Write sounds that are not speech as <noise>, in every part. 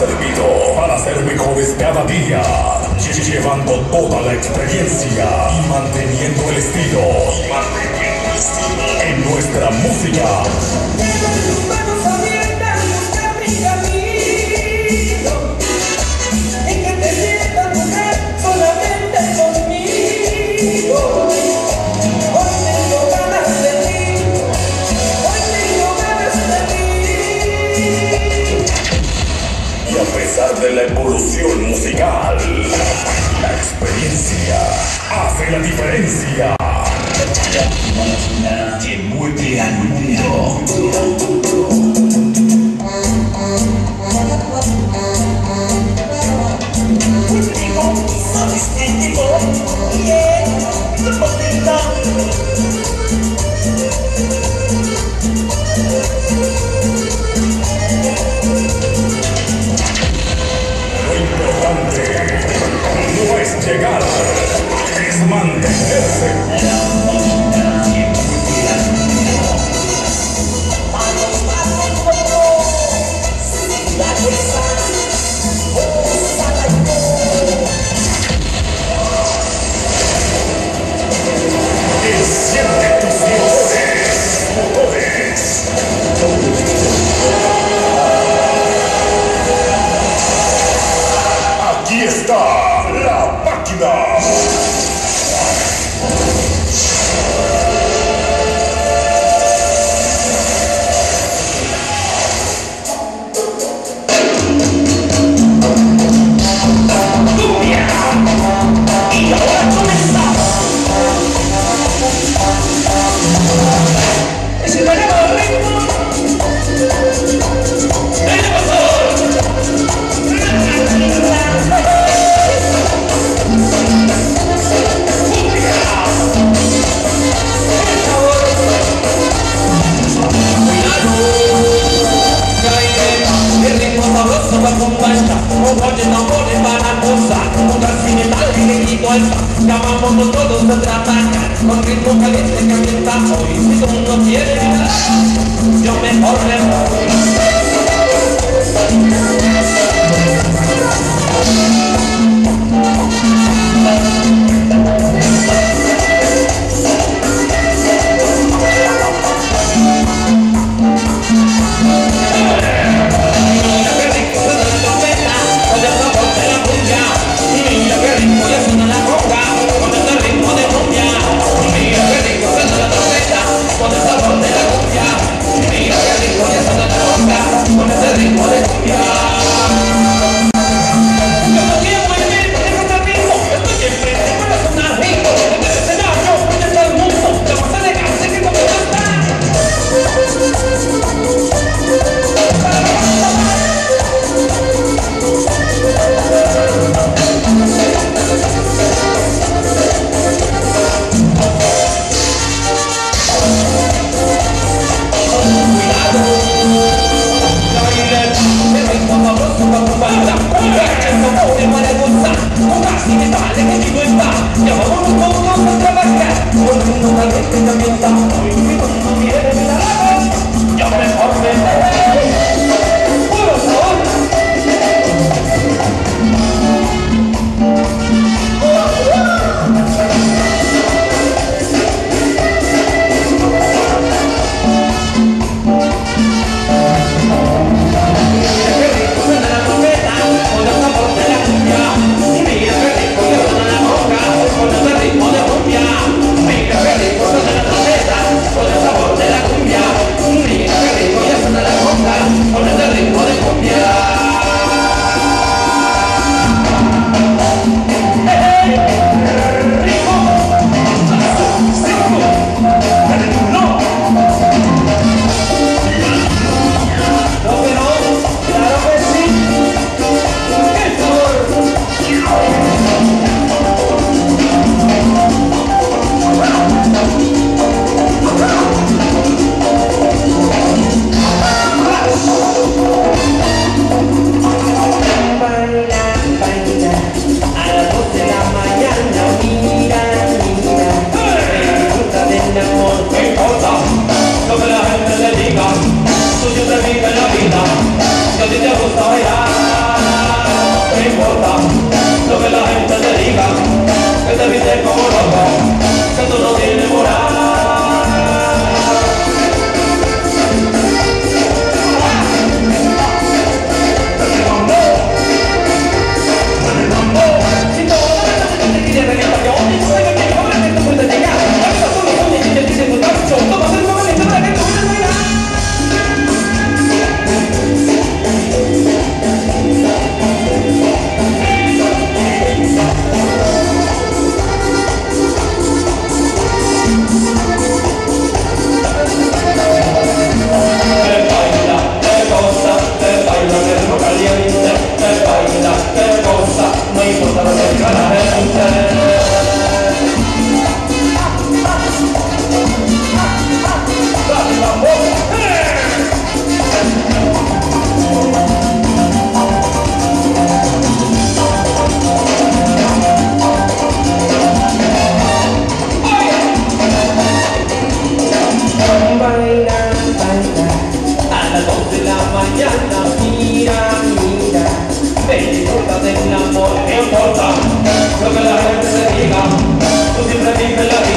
servido para ser mejores cada día, llevando toda la experiencia y manteniendo el estilo, y manteniendo el estilo. En nuestra música. la evolución musical. La experiencia hace la diferencia. Imagina que mueve al mundo. se maragozza Scudarsi che tale che di questa Siamo molto conto senza perché Qualcuno da mente da mente Poi mi conto viene da rata Io me forse Hello.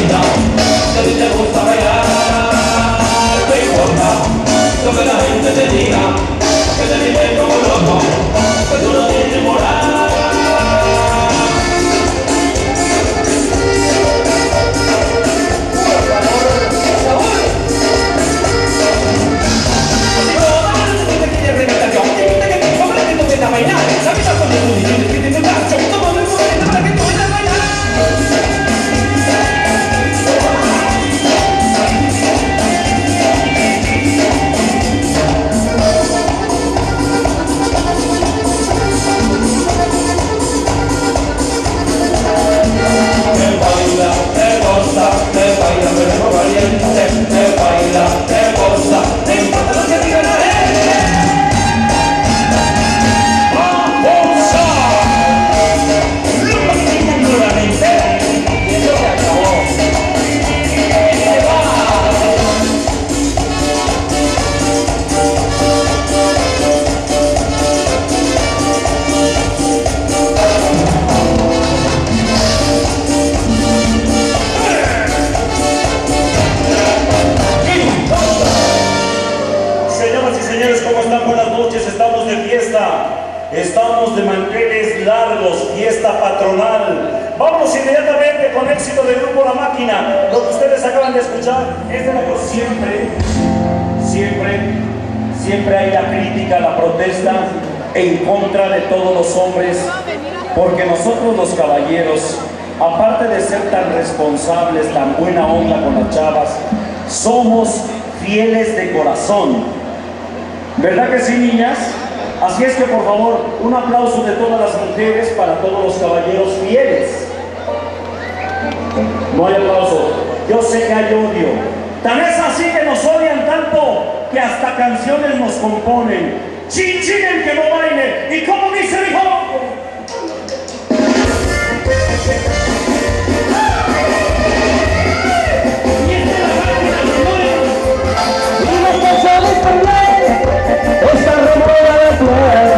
De manteles largos, fiesta patronal. Vamos inmediatamente con éxito del grupo La Máquina. Lo que ustedes acaban de escuchar es de la cosa. Siempre, siempre, siempre hay la crítica, la protesta en contra de todos los hombres. Porque nosotros los caballeros, aparte de ser tan responsables, tan buena onda con las chavas, somos fieles de corazón. ¿Verdad que sí, niñas? Así es que por favor, un aplauso de todas las mujeres para todos los caballeros fieles. No hay aplauso. Yo sé que hay odio. Tan es así que nos odian tanto que hasta canciones nos componen. Chin el que no baile. ¿Y cómo dice mi hijo? bless.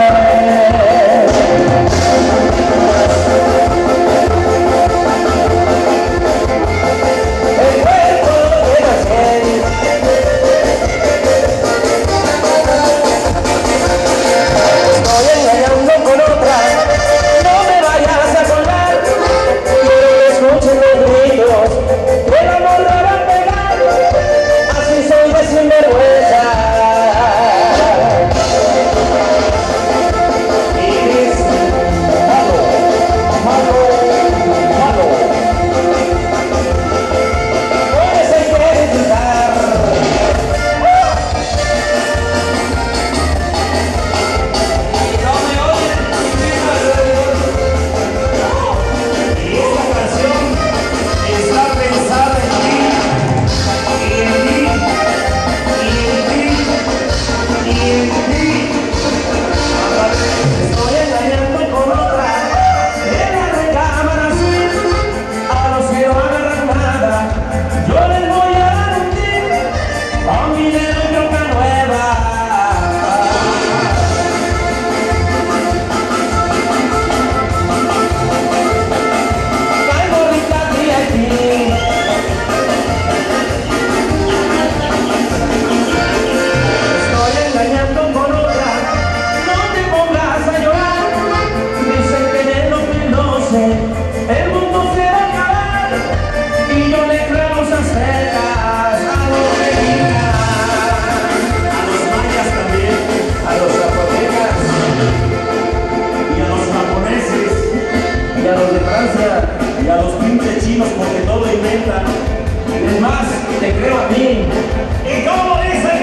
porque todo inventan. Es más, te creo a ti. ¿Y cómo dice?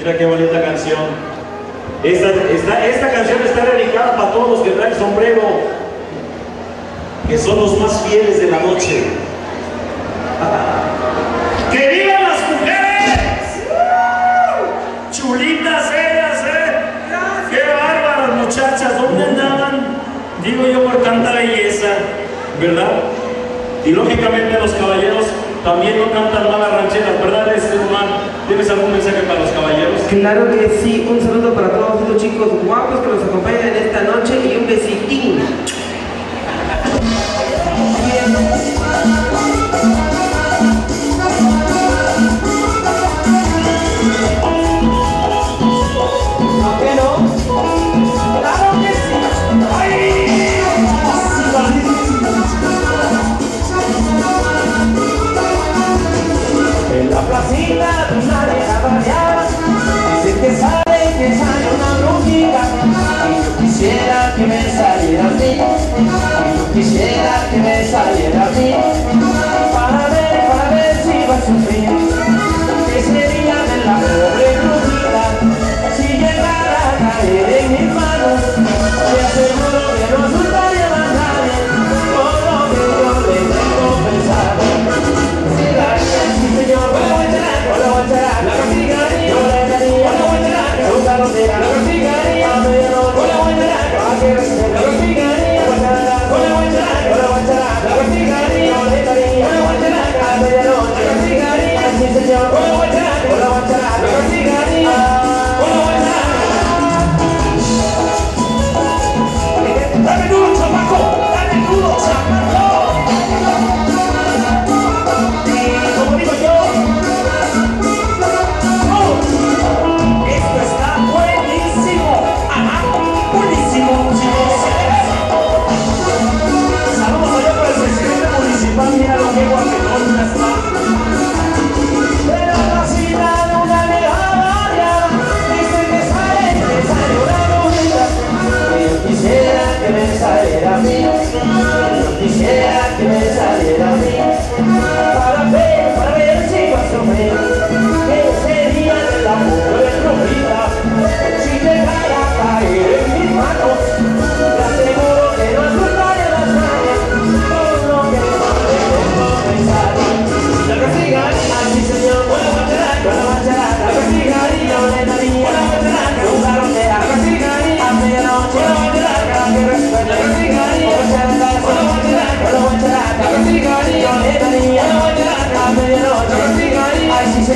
Mira qué bonita canción. Esta, esta, esta canción está dedicada para todos los que traen sombrero, que son los más fieles de la noche. <laughs> ¡Que vivan las mujeres! Chulitas ellas, ¿eh? ¡Qué bárbaras muchachas! ¿Dónde andaban? Digo yo por tanta belleza, ¿verdad? Y lógicamente los caballeros también no cantan malas rancheras, ¿verdad? Este es humano. ¿Tienes algún mensaje para los caballeros? Claro que sí, un saludo para todos los chicos guapos que nos acompañan esta noche y un besitín.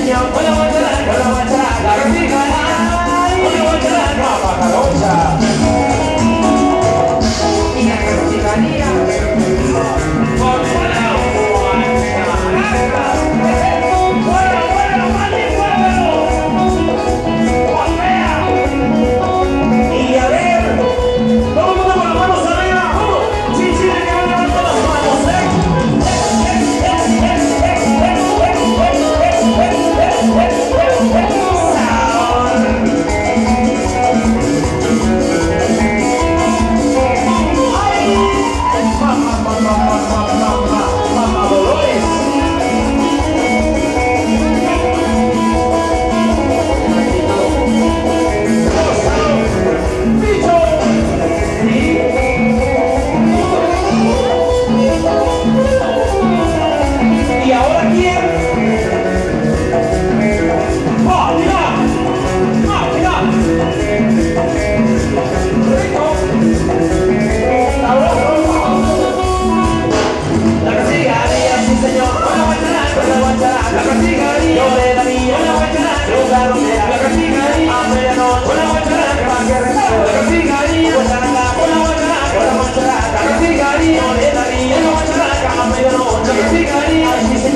안녕. Everybody.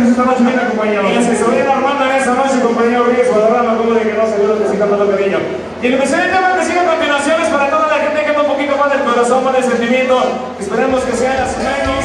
que nos estamos bien acompañados. Y la asesoría de Armando en esa noche, compañero Ríos Guadarrama, como de que no seguro que siga todo cariño. Y el mensaje tema que sigue a continuación es para toda la gente que va un poquito más del corazón, más del sentimiento. Esperemos que sean las manos.